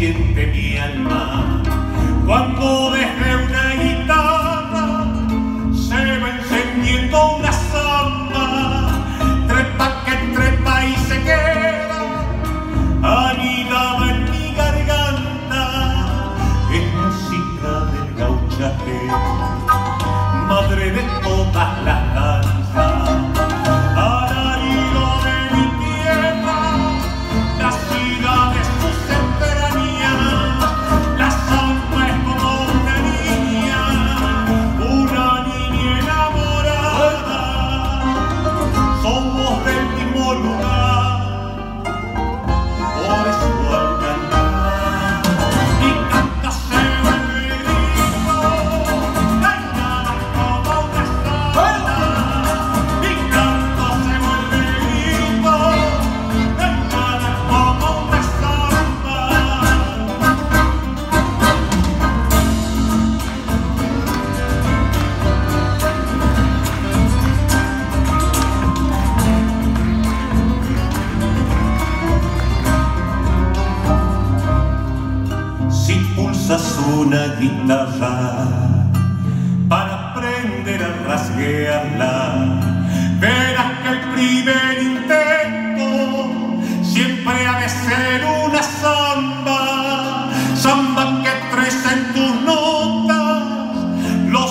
siente mi alma. una guitarra para aprender a rasguearla. Verás que el primer intento siempre ha de ser una samba, samba que tres en tus notas, los